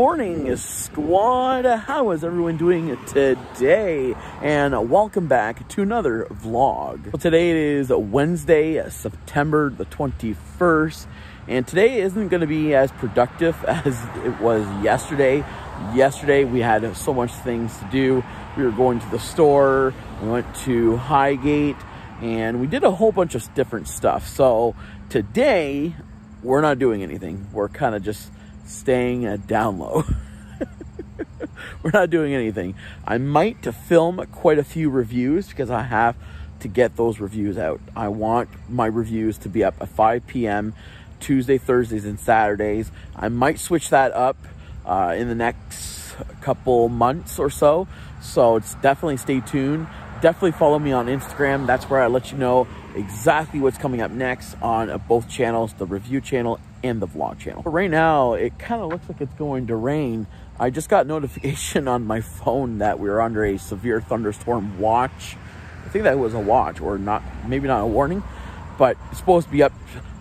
morning, squad. How is everyone doing today? And welcome back to another vlog. Well, today it is Wednesday, September the 21st. And today isn't going to be as productive as it was yesterday. Yesterday we had so much things to do. We were going to the store, we went to Highgate, and we did a whole bunch of different stuff. So today we're not doing anything. We're kind of just staying down low. We're not doing anything. I might to film quite a few reviews because I have to get those reviews out. I want my reviews to be up at 5 p.m. Tuesday, Thursdays, and Saturdays. I might switch that up uh, in the next couple months or so. So it's definitely stay tuned. Definitely follow me on Instagram. That's where I let you know exactly what's coming up next on both channels, the review channel and the vlog channel. But right now, it kind of looks like it's going to rain. I just got notification on my phone that we are under a severe thunderstorm watch. I think that was a watch or not, maybe not a warning, but it's supposed to be up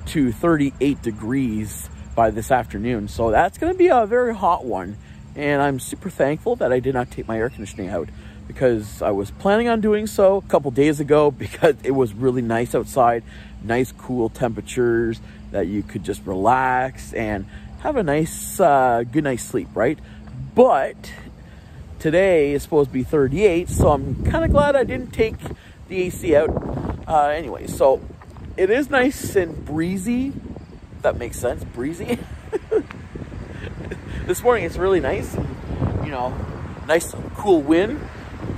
to 38 degrees by this afternoon. So that's going to be a very hot one. And I'm super thankful that I did not take my air conditioning out because I was planning on doing so a couple days ago because it was really nice outside, nice cool temperatures that you could just relax and have a nice, uh, good night's sleep, right? But today is supposed to be 38, so I'm kind of glad I didn't take the AC out. Uh, anyway, so it is nice and breezy. that makes sense, breezy. this morning it's really nice, you know, nice cool wind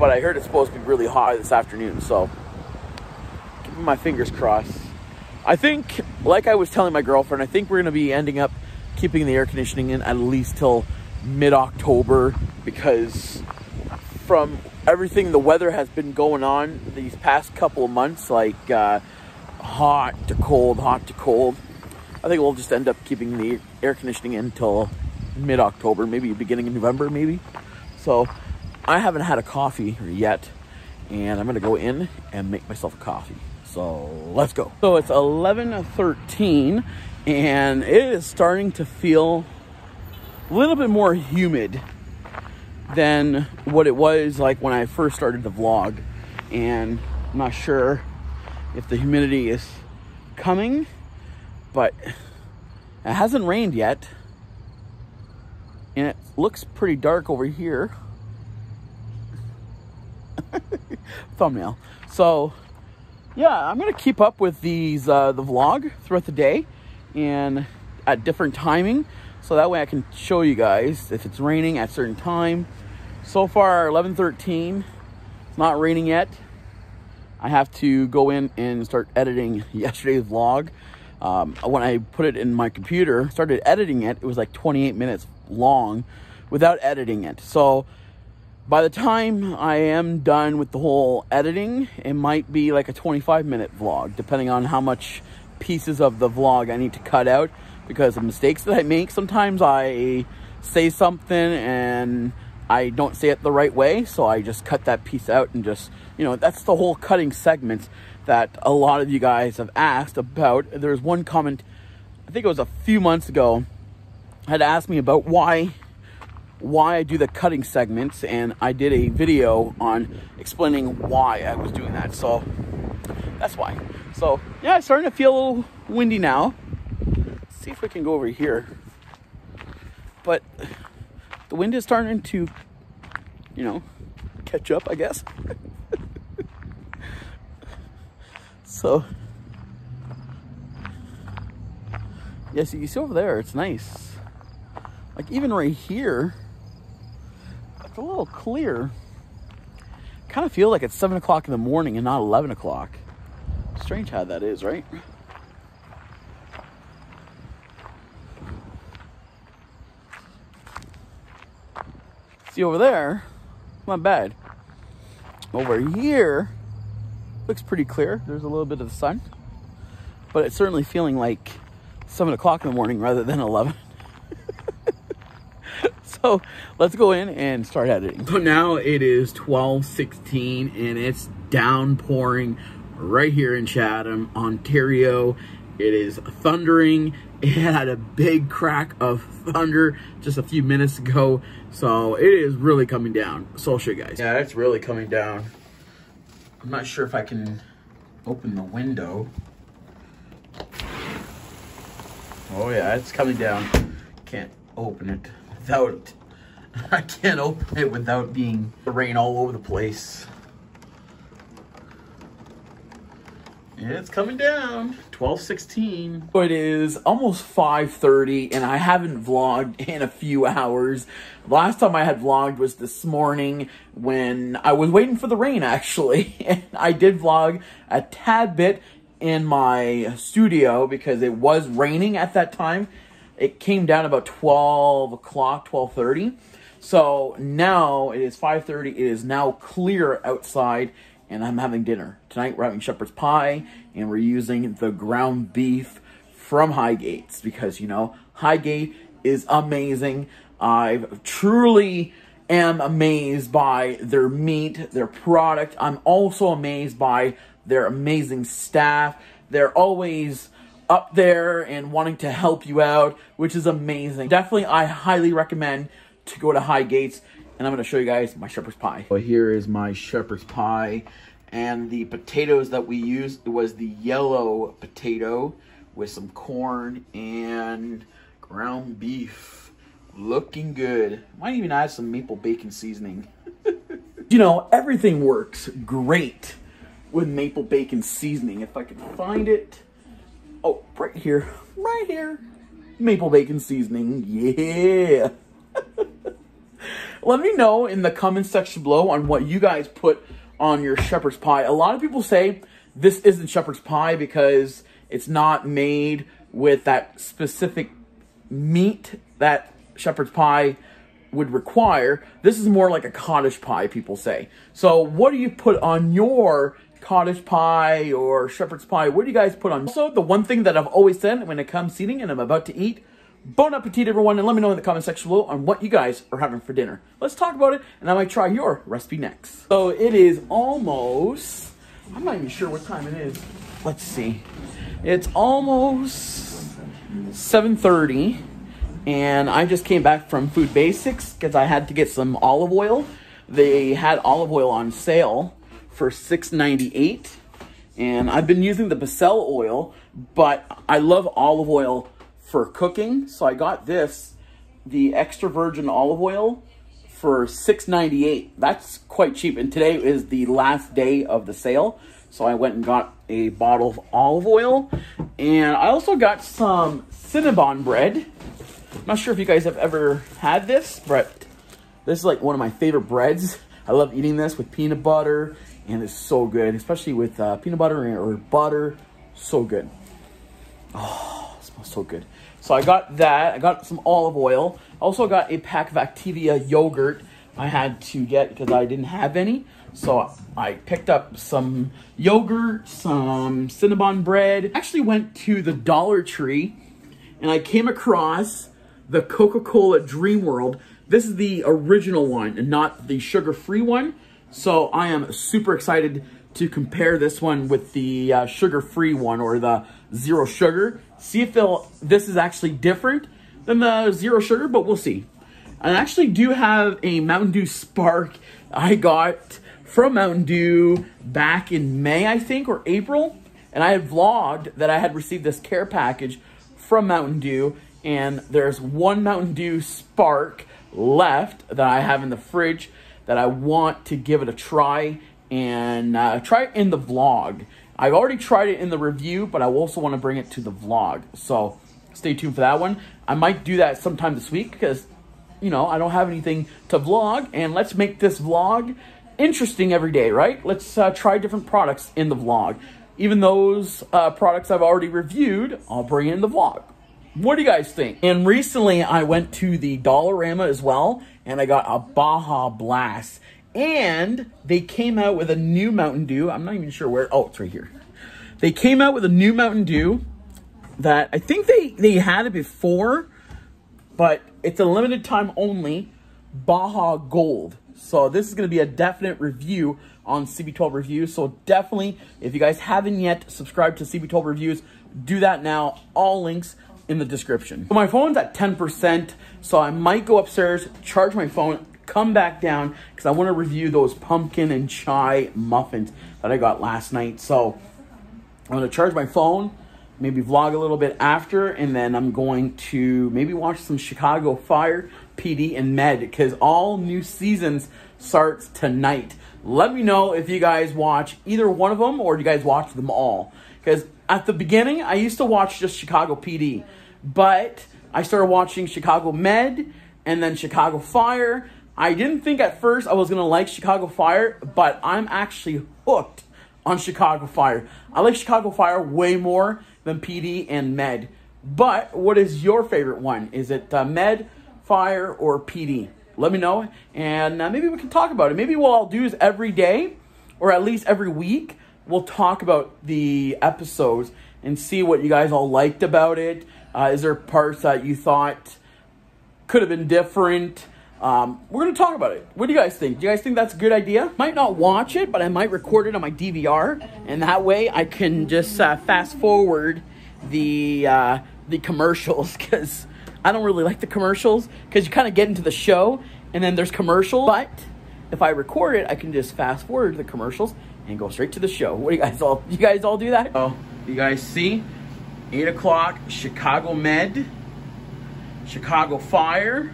but I heard it's supposed to be really hot this afternoon, so keeping my fingers crossed. I think, like I was telling my girlfriend, I think we're gonna be ending up keeping the air conditioning in at least till mid-October because from everything the weather has been going on these past couple of months, like uh, hot to cold, hot to cold, I think we'll just end up keeping the air conditioning in until mid-October, maybe beginning of November, maybe. So I haven't had a coffee yet, and I'm gonna go in and make myself a coffee. So let's go. So it's 11:13, and it is starting to feel a little bit more humid than what it was like when I first started the vlog. And I'm not sure if the humidity is coming, but it hasn't rained yet. And it looks pretty dark over here. Thumbnail. So yeah, I'm gonna keep up with these uh, the vlog throughout the day and at different timing, so that way I can show you guys if it's raining at certain time. So far, 11:13. It's not raining yet. I have to go in and start editing yesterday's vlog. Um, when I put it in my computer, started editing it, it was like 28 minutes long without editing it. So by the time I am done with the whole editing, it might be like a 25 minute vlog, depending on how much pieces of the vlog I need to cut out because of mistakes that I make, sometimes I say something and I don't say it the right way, so I just cut that piece out and just, you know, that's the whole cutting segments that a lot of you guys have asked about. There's one comment, I think it was a few months ago, had asked me about why why I do the cutting segments and I did a video on explaining why I was doing that. So that's why. So yeah, it's starting to feel a little windy now. Let's see if we can go over here. But the wind is starting to, you know, catch up, I guess. so yeah, so you see over there, it's nice. Like even right here, it's a little clear. Kind of feel like it's 7 o'clock in the morning and not 11 o'clock. Strange how that is, right? See over there, not bad. Over here, looks pretty clear. There's a little bit of the sun, but it's certainly feeling like seven o'clock in the morning rather than 11. So let's go in and start editing. So now it is 12:16 and it's downpouring right here in Chatham, Ontario. It is thundering. It had a big crack of thunder just a few minutes ago. So it is really coming down. So I'll show you guys. Yeah, it's really coming down. I'm not sure if I can open the window. Oh yeah, it's coming down. Can't open it without, I can't open it without being the rain all over the place. It's coming down. 1216. It is almost 5.30 and I haven't vlogged in a few hours. Last time I had vlogged was this morning when I was waiting for the rain actually. And I did vlog a tad bit in my studio because it was raining at that time. It came down about 12 o'clock, 12.30. So now it is 5.30. It is now clear outside and I'm having dinner. Tonight we're having shepherd's pie and we're using the ground beef from Highgates because, you know, Highgate is amazing. I truly am amazed by their meat, their product. I'm also amazed by their amazing staff. They're always up there and wanting to help you out, which is amazing. Definitely, I highly recommend to go to Highgates and I'm going to show you guys my shepherd's pie. So here is my shepherd's pie, and the potatoes that we used was the yellow potato with some corn and ground beef. Looking good. Might even add some maple bacon seasoning. you know, everything works great with maple bacon seasoning. If I could find it. Oh, right here. Right here. Maple bacon seasoning. Yeah. Let me know in the comment section below on what you guys put on your shepherd's pie. A lot of people say this isn't shepherd's pie because it's not made with that specific meat that shepherd's pie would require. This is more like a cottage pie, people say. So what do you put on your cottage pie or shepherd's pie? What do you guys put on? Also, the one thing that I've always said when it comes to eating and I'm about to eat, Bon appetit, everyone, and let me know in the comment section below on what you guys are having for dinner. Let's talk about it, and I might try your recipe next. So it is almost, I'm not even sure what time it is. Let's see. It's almost 7.30, and I just came back from Food Basics because I had to get some olive oil. They had olive oil on sale for $6.98, and I've been using the Becel oil, but I love olive oil for cooking. So I got this, the extra virgin olive oil for $6.98. That's quite cheap. And today is the last day of the sale. So I went and got a bottle of olive oil. And I also got some Cinnabon bread. I'm not sure if you guys have ever had this, but this is like one of my favorite breads. I love eating this with peanut butter, and it's so good, especially with uh, peanut butter or butter. So good. Oh, smells so good. So I got that. I got some olive oil. I Also got a pack of Activia yogurt I had to get because I didn't have any. So I picked up some yogurt, some Cinnabon bread. Actually went to the Dollar Tree and I came across the Coca-Cola Dream World. This is the original one and not the sugar-free one. So I am super excited to compare this one with the uh, sugar-free one or the zero sugar. See if this is actually different than the zero sugar, but we'll see. I actually do have a Mountain Dew Spark I got from Mountain Dew back in May, I think, or April. And I had vlogged that I had received this care package from Mountain Dew. And there's one Mountain Dew Spark left that I have in the fridge that I want to give it a try and uh, try it in the vlog. I've already tried it in the review, but I also want to bring it to the vlog. So stay tuned for that one. I might do that sometime this week because, you know, I don't have anything to vlog. And let's make this vlog interesting every day, right? Let's uh, try different products in the vlog. Even those uh, products I've already reviewed, I'll bring in the vlog. What do you guys think? And recently I went to the Dollarama as well, and I got a Baja Blast. And they came out with a new Mountain Dew. I'm not even sure where. Oh, it's right here. They came out with a new Mountain Dew that I think they, they had it before, but it's a limited time only Baja Gold. So this is going to be a definite review on CB12 Reviews. So definitely, if you guys haven't yet subscribed to CB12 Reviews, do that now. All links in the description. So my phone's at 10%, so I might go upstairs, charge my phone, come back down, because I want to review those pumpkin and chai muffins that I got last night. So I'm going to charge my phone, maybe vlog a little bit after, and then I'm going to maybe watch some Chicago Fire, PD, and Med, because all new seasons starts tonight. Let me know if you guys watch either one of them or you guys watch them all. Because at the beginning, I used to watch just Chicago PD, but I started watching Chicago Med and then Chicago Fire. I didn't think at first I was going to like Chicago Fire, but I'm actually hooked on Chicago Fire. I like Chicago Fire way more than PD and Med. But what is your favorite one? Is it uh, Med, Fire, or PD? Let me know, and uh, maybe we can talk about it. Maybe what I'll do is every day, or at least every week, we'll talk about the episodes and see what you guys all liked about it. Uh, is there parts that you thought could have been different? Um, we're going to talk about it. What do you guys think? Do you guys think that's a good idea? Might not watch it, but I might record it on my DVR, and that way I can just uh, fast forward the uh, the commercials because I don't really like the commercials because you kind of get into the show and then there's commercials. But if I record it, I can just fast forward the commercials and go straight to the show. What do you guys all? You guys all do that? Oh, you guys see? Eight o'clock, Chicago Med, Chicago Fire,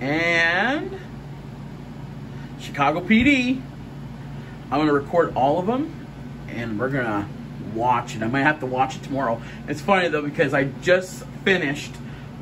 and Chicago PD. I'm gonna record all of them, and we're gonna watch it. I might have to watch it tomorrow. It's funny though because I just finished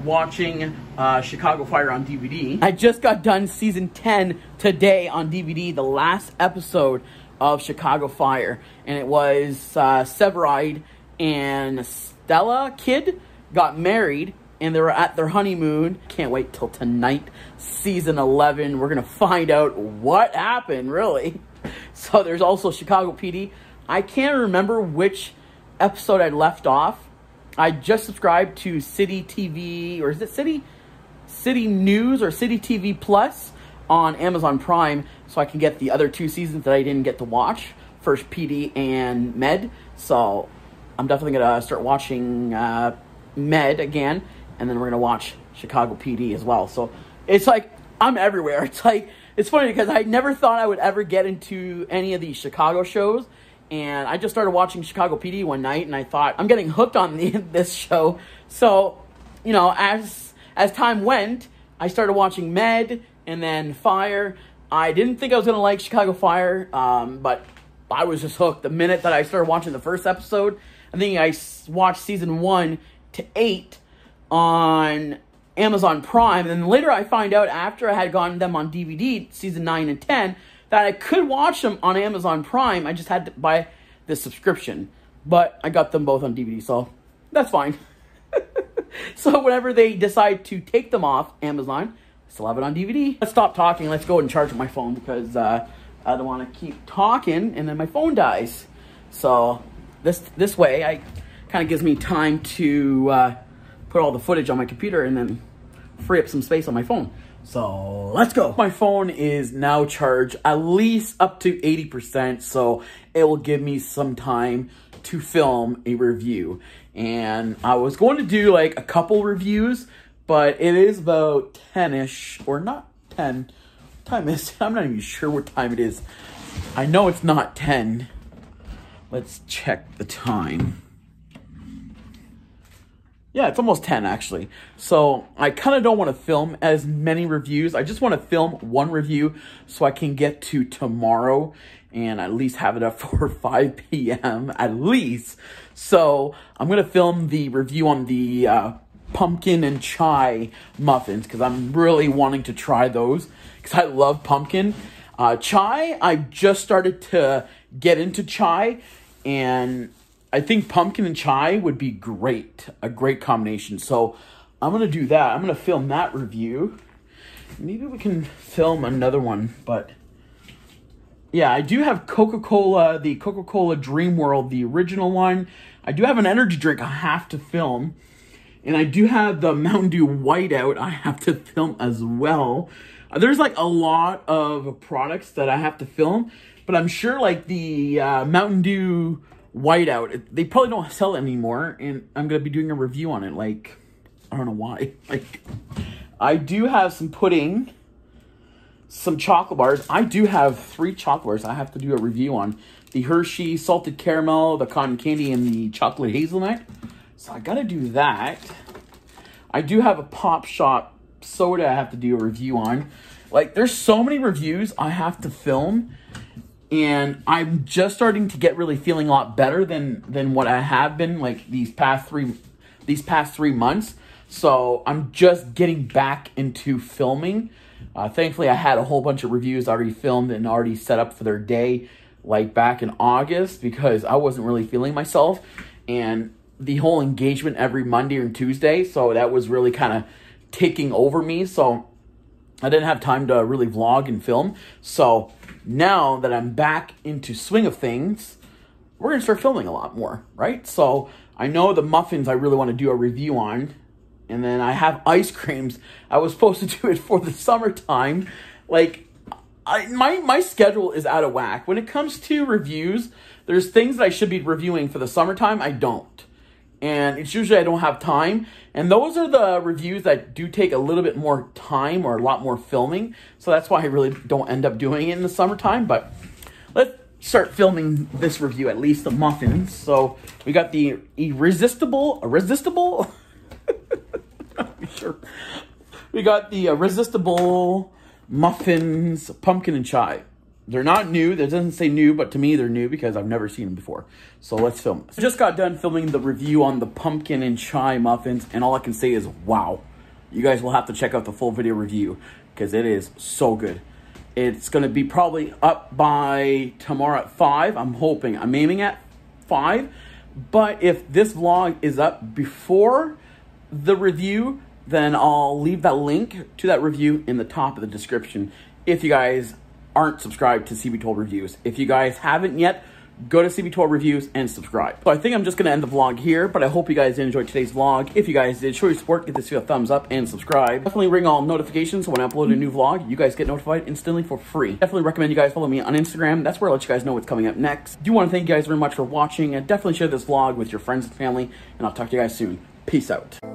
watching uh, Chicago Fire on DVD. I just got done season 10 today on DVD, the last episode of Chicago Fire. And it was uh, Severide and Stella Kidd got married and they were at their honeymoon. Can't wait till tonight, season 11. We're to find out what happened, really. So there's also Chicago PD. I can't remember which episode I left off. I just subscribed to City TV, or is it City? City News or City TV Plus on Amazon Prime so I can get the other two seasons that I didn't get to watch. First PD and Med. So I'm definitely going to start watching uh, Med again. And then we're going to watch Chicago PD as well. So it's like I'm everywhere. It's like, it's funny because I never thought I would ever get into any of these Chicago shows and I just started watching Chicago PD one night, and I thought I'm getting hooked on the, this show. So, you know, as as time went, I started watching Med and then Fire. I didn't think I was gonna like Chicago Fire, um, but I was just hooked the minute that I started watching the first episode. I think I watched season one to eight on Amazon Prime, and then later I find out after I had gotten them on DVD, season nine and ten that I could watch them on Amazon Prime. I just had to buy the subscription. But I got them both on DVD, so that's fine. so whenever they decide to take them off Amazon, still have it on DVD. Let's stop talking. Let's go and charge my phone because uh, I don't want to keep talking and then my phone dies. So this this way, I kind of gives me time to uh, put all the footage on my computer and then free up some space on my phone. So let's go. My phone is now charged at least up to 80%, so it will give me some time to film a review. And I was going to do like a couple reviews, but it is about 10-ish, or not 10. Time is, I'm not even sure what time it is. I know it's not 10. Let's check the time. Yeah, it's almost 10 actually. So I kind of don't want to film as many reviews. I just want to film one review so I can get to tomorrow and at least have it up for 5 p.m. at least. So I'm going to film the review on the uh, pumpkin and chai muffins because I'm really wanting to try those because I love pumpkin. Uh, chai, I just started to get into chai and I think pumpkin and chai would be great, a great combination. So I'm going to do that. I'm going to film that review. Maybe we can film another one, but yeah, I do have Coca-Cola, the Coca-Cola Dream World, the original one. I do have an energy drink I have to film. And I do have the Mountain Dew Whiteout I have to film as well. Uh, there's like a lot of products that I have to film, but I'm sure like the uh, Mountain Dew whiteout. They probably don't sell it anymore, and I'm gonna be doing a review on it. Like, I don't know why. Like, I do have some pudding, some chocolate bars. I do have three chocolate bars I have to do a review on. The Hershey salted caramel, the cotton candy, and the chocolate hazelnut. So I gotta do that. I do have a Pop Shop soda I have to do a review on. Like, there's so many reviews I have to film and I'm just starting to get really feeling a lot better than than what I have been like these past three these past three months. So I'm just getting back into filming. Uh, thankfully, I had a whole bunch of reviews already filmed and already set up for their day, like back in August, because I wasn't really feeling myself, and the whole engagement every Monday and Tuesday. So that was really kind of taking over me. So I didn't have time to really vlog and film. So now that I'm back into swing of things, we're gonna start filming a lot more, right? So I know the muffins I really want to do a review on, and then I have ice creams. I was supposed to do it for the summertime. Like, I my my schedule is out of whack when it comes to reviews. There's things that I should be reviewing for the summertime. I don't and it's usually I don't have time. And those are the reviews that do take a little bit more time or a lot more filming. So that's why I really don't end up doing it in the summertime. But let's start filming this review, at least the muffins. So we got the irresistible, irresistible. sure. We got the irresistible muffins, pumpkin and chai. They're not new. That doesn't say new, but to me they're new because I've never seen them before. So let's film. I just got done filming the review on the pumpkin and chai muffins, and all I can say is wow. You guys will have to check out the full video review because it is so good. It's going to be probably up by tomorrow at 5. I'm hoping. I'm aiming at 5. But if this vlog is up before the review, then I'll leave that link to that review in the top of the description if you guys aren't subscribed to CB12 Reviews. If you guys haven't yet, go to CB12 Reviews and subscribe. So I think I'm just going to end the vlog here, but I hope you guys enjoyed today's vlog. If you guys did, show your support, give this video a thumbs up, and subscribe. Definitely ring all notifications so when I upload a new vlog, you guys get notified instantly for free. Definitely recommend you guys follow me on Instagram. That's where I'll let you guys know what's coming up next. do want to thank you guys very much for watching, and definitely share this vlog with your friends and family, and I'll talk to you guys soon. Peace out.